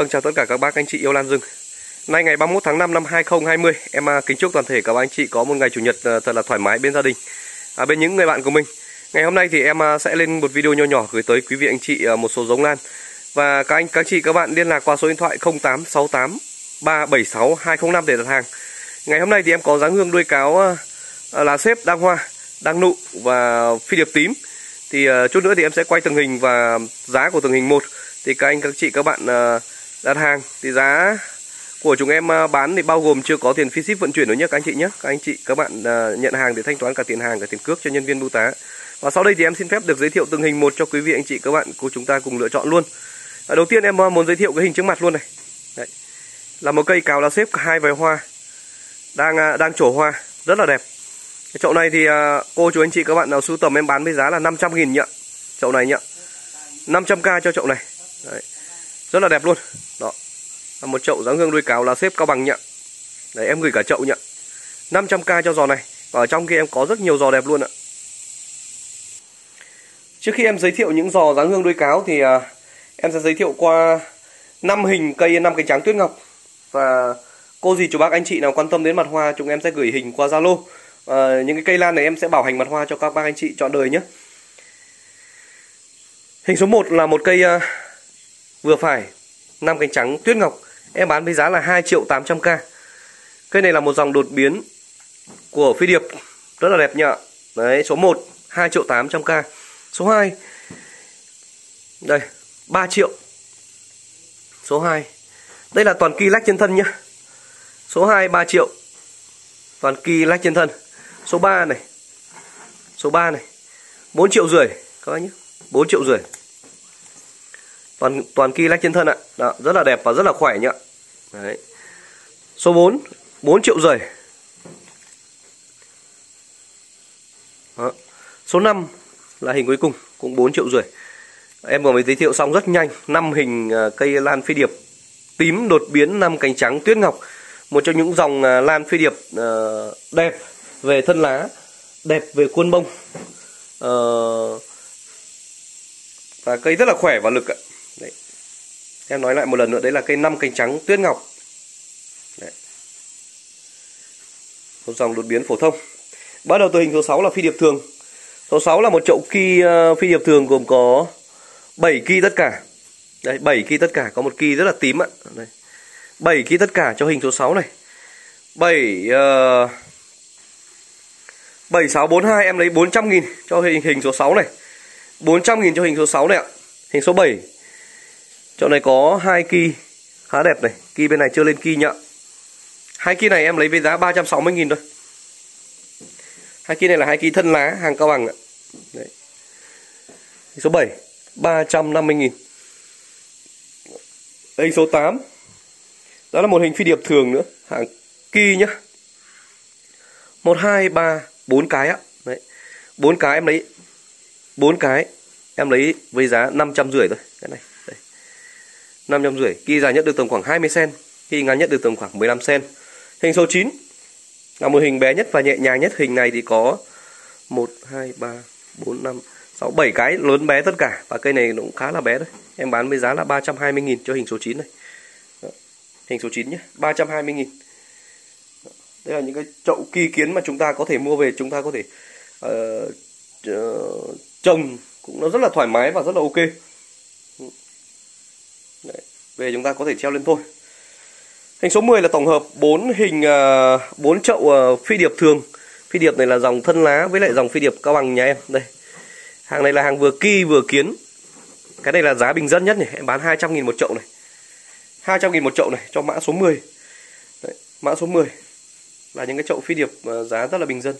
Vâng chào tất cả các bác anh chị yêu lan rừng. Nay ngày 31 tháng 5 năm 2020, em à, kính chúc toàn thể các bác anh chị có một ngày chủ nhật ờ, thật là thoải mái bên gia đình. À, bên những người bạn của mình. Ngày hôm nay thì em à, sẽ lên một video nhỏ nhỏ gửi tới quý vị anh chị ờ, một số giống lan. Và các anh các chị các bạn liên lạc qua số điện thoại 0868 376 205 để đặt hàng. Ngày hôm nay thì em có dáng hương đuôi cáo ờ, lá xếp đang hoa, đang nụ và phi điệp tím. Thì chút nữa thì em sẽ quay từng hình và giá của từng hình một thì các anh các chị các bạn uh, đặt hàng thì giá của chúng em ờ, bán thì bao gồm chưa có tiền phí ship vận chuyển nữa nhé các anh chị nhé các anh chị các bạn ờ, nhận hàng để thanh toán cả tiền hàng cả tiền cước cho nhân viên bưu tá. Và sau đây thì em xin phép được giới thiệu từng hình một cho quý vị anh chị các bạn của chúng ta cùng lựa chọn luôn. À, đầu tiên em ờ, muốn giới thiệu cái hình trước mặt luôn này. Đấy. là một cây cào lá xếp hai vòi hoa. Đang đang trổ hoa. Rất là đẹp. Cái chậu này thì cô chú anh chị các bạn nào sưu tầm em bán với giá là 500 nghìn nhá. Chậu này nhá. 500k cho chậu này. Đấy. Rất là đẹp luôn. Đó. Là Một chậu dáng hương đuôi cáo là xếp cao bằng nhạ. Đấy em gửi cả chậu nhạ. 500k cho giò này. Và ở trong kia em có rất nhiều giò đẹp luôn ạ. Trước khi em giới thiệu những giò dáng hương đuôi cáo Thì à, em sẽ giới thiệu qua năm hình cây năm cánh trắng tuyết ngọc. Và cô gì chú bác anh chị nào quan tâm đến mặt hoa Chúng em sẽ gửi hình qua Zalo. À, Những cái cây lan này em sẽ bảo hành mặt hoa cho các bác anh chị chọn đời nhé. Hình số 1 là một cây à, vừa phải 5 cánh trắng tuyết ngọc, em bán với giá là 2 triệu 800k cây này là một dòng đột biến của phi điệp, rất là đẹp nhạ đấy, số 1 2 triệu 800k số 2 đây 3 triệu. Số 2 đây là toàn kỳ lách trên thân nhá. Số 2 3 triệu. Toàn kỳ lách trên thân. Số 3 này, số 3 này 4 triệu rưỡi, các bác nhé 4 triệu rưỡi toàn toàn kỳ lách trên thân ạ. Đó, rất là đẹp và rất là khỏe nhá. Đấy. số 4 4 triệu rưỡi. Đó. số 5 là hình cuối cùng cũng 4 triệu rưỡi. Em vừa mới giới thiệu xong rất nhanh năm hình à, cây lan phi điệp. Tím đột biến năm cánh trắng tuyết ngọc. Một trong những dòng à, lan phi điệp à, đẹp về thân lá đẹp về khuôn bông. Ờ, và cây rất là khỏe và lực ạ em nói lại một lần nữa đấy là cây năm cánh trắng tuyết ngọc. Đấy. một dòng đột biến phổ thông. Bắt đầu từ hình số 6 là phi điệp thường. Số 6 là một chậu ki ờ, phi điệp thường gồm có 7 ki tất cả. Đấy 7 ki tất cả có một ki rất là tím ạ. Đây. 7 ki tất cả cho hình số 6 này. 7 uh, 7642 em lấy 400 nghìn cho hình hình số 6 này. 400 nghìn cho hình số 6 này ạ. Hình số 7 Chỗ này có hai ki khá đẹp này. Ki bên này chưa lên ki nhá. Hai ki này em lấy với giá 360 000 thôi. Hai ki này là hai ki thân lá hàng cao bằng ạ. Đấy. Số 7 350 000 Đây số 8 Đó là một hình phi điệp thường nữa. Hàng ki nhá. 1, 2, 3, 4 cái ạ. Đấy. 4 cái em lấy. 4 cái Em lấy với giá 550 thôi. Cái này năm trăm rưỡi. Kỳ dài nhất được tầm khoảng 20 cm Kỳ ngắn nhất được tầm khoảng 15 cm Hình số 9 Là một hình bé nhất và nhẹ nhàng nhất. Hình này thì có 1, 2, 3, 4, 5, 6, 7 cái lớn bé tất cả. Và cây này cũng khá là bé thôi. Em bán với giá là 320.000 cho hình số 9 này. Đó. Hình số 9 nhé 320.000 Đây là những cái chậu kỳ kiến mà chúng ta có thể mua về. Chúng ta có thể uh, uh, trồng. Cũng nó rất là thoải mái và rất là ok. Về chúng ta có thể treo lên thôi. Hình số 10 là tổng hợp 4 hình à, uh, 4 chậu uh, phi điệp thường. Phi điệp này là dòng thân lá với lại dòng phi điệp cao bằng nhà em. Đây. Hàng này là hàng vừa kỳ vừa kiến. Cái này là giá bình dân nhất này Em bán 200 nghìn một chậu này. 200 nghìn một chậu này cho mã số 10 Đấy, Mã số 10 Là những cái chậu phi điệp uh, giá rất là bình dân.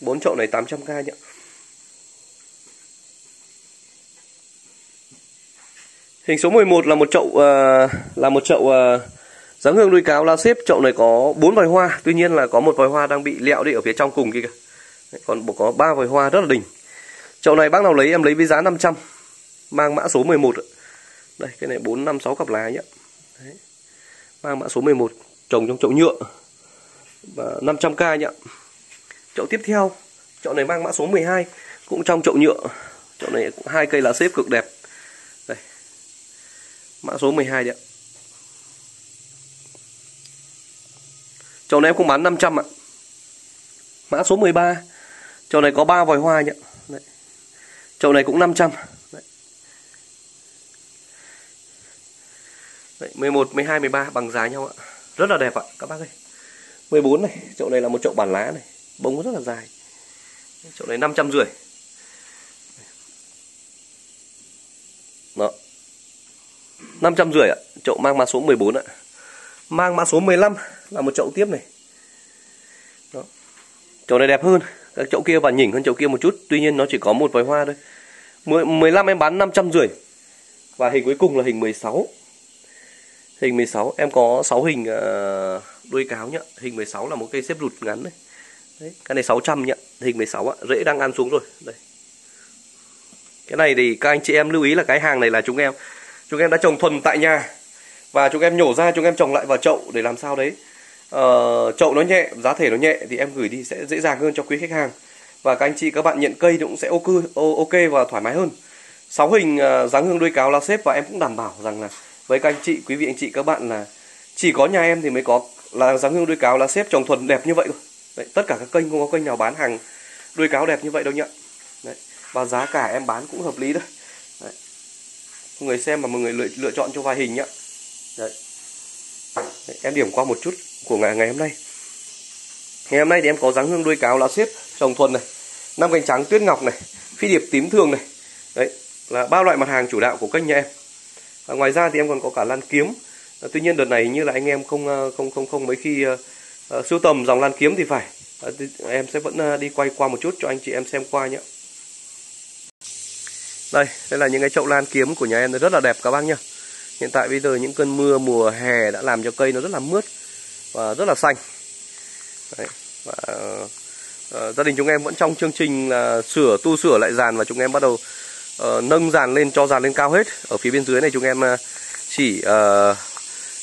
4 chậu này 800k nhá Hình số 11 là một chậu uh, là một chậu ờ, uh, giáng hương nuôi cáo la xếp chậu này có bốn vòi hoa, tuy nhiên là có một vòi hoa đang bị lẹo đi ở phía trong cùng kia kìa. Còn có ba vòi hoa rất là đỉnh. Chậu này bác nào lấy em lấy với giá 500. Mang mã số 11. Đây, cái này 4 5 6 cặp lá nhá. Đấy. Mang mã số 11 trồng trong chậu nhựa. Và 500k nhá. Chậu tiếp theo, chậu này mang mã số 12 cũng trong chậu nhựa. Chậu này cũng hai cây lá xếp cực đẹp mã số 12 đấy ạ. Chầu này em không bán 500 ạ. Mã số 13 chầu này có 3 vòi hoa nhỉ đấy. chầu này cũng 500 đấy. Đấy, 11 12 13 bằng giá nhau ạ. Rất là đẹp ạ các bác ơi. 14 này chậu này là một chậu bản lá này. Bông rất là dài. Chậu này 550 rưỡi. Đó. 550 ạ. Chậu mang mã số 14 ạ. Mang mã số 15 là một chậu tiếp này. Đó. Chậu này đẹp hơn Các chậu kia và nhỉnh hơn chậu kia một chút. Tuy nhiên nó chỉ có một vòi hoa thôi. 15 em bán 550 Và hình cuối cùng là hình 16 Hình 16 Em có 6 hình ờ, đuôi cáo nhá. Hình 16 là một cây xếp rụt ngắn này. Đấy, cái này 600 nhá. Hình 16 ạ Rễ đang ăn xuống rồi. Đây. Cái này thì các anh chị em lưu ý là cái hàng này là chúng em. Chúng em đã trồng thuần tại nhà. Và chúng em nhổ ra chúng em trồng lại vào chậu Để làm sao đấy. Uh, Chậu nó nhẹ, giá thể nó nhẹ Thì em gửi đi sẽ dễ dàng hơn cho quý khách hàng. Và các anh chị các bạn nhận cây cũng sẽ ok, ok và thoải mái hơn. Sáu hình uh, dáng hương đuôi cáo lá xếp Và em cũng đảm bảo rằng là Với các anh chị, quý vị anh chị các bạn là Chỉ có nhà em thì mới có là dáng hương đuôi cáo lá xếp trồng thuần đẹp như vậy thôi. Đấy, tất cả các kênh không có kênh nào bán hàng đuôi cáo đẹp như vậy đâu nhá. Đấy. và giá cả em bán cũng hợp lý thôi mọi người xem mà mọi người lựa, lựa chọn cho vài hình nhá. Đấy. Đấy, em điểm qua một chút của ngày ngày hôm nay. Ngày hôm nay thì em có dáng hương đuôi cáo lá xếp trồng thuần này năm cánh trắng tuyết ngọc này phi điệp tím thường này. Đấy là ba loại mặt hàng chủ đạo của kênh nhà em. Và ngoài ra thì em còn có cả lan kiếm. Ờ, tuy nhiên đợt này như là anh em không ờ, không không không mấy khi uh, uh, sưu tầm dòng lan kiếm thì phải. Uh, em sẽ vẫn uh, đi quay qua một chút cho anh chị em xem qua nhé đây đây là những cái chậu lan kiếm của nhà em rất là đẹp các bác nhá. Hiện tại bây giờ những cơn mưa mùa hè đã làm cho cây nó rất là mướt và rất là xanh. Đấy. Và, uh, gia đình chúng em vẫn trong chương trình là sửa tu sửa lại dàn và chúng em bắt đầu uh, nâng dàn lên cho dàn lên cao hết. Ở phía bên dưới này chúng em uh, chỉ uh,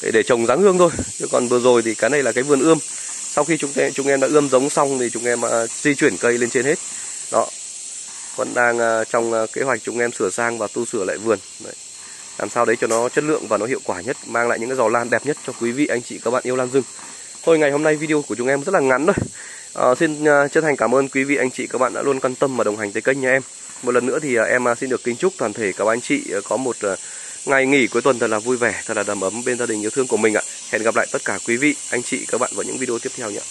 để, để trồng dáng hương thôi. Chứ còn vừa rồi thì cái này là cái vườn ươm. Sau khi chúng em chúng em đã ươm giống xong thì chúng em uh, di chuyển cây lên trên hết. Đó vẫn đang ờ, trong ờ, kế hoạch chúng em sửa sang và tu sửa lại vườn đấy. làm sao đấy cho nó chất lượng và nó hiệu quả nhất mang lại những cái giò lan đẹp nhất cho quý vị anh chị các bạn yêu lan rừng thôi ngày hôm nay video của chúng em rất là ngắn thôi à, xin chân thành cảm ơn quý vị anh chị các bạn đã luôn quan tâm và đồng hành tới kênh nhà em một lần nữa thì em xin được kính chúc toàn thể các anh chị có một ngày nghỉ cuối tuần thật là vui vẻ, thật là đầm ấm bên gia đình yêu thương của mình ạ. Hẹn gặp lại tất cả quý vị, anh chị, các bạn vào những video tiếp theo nhé.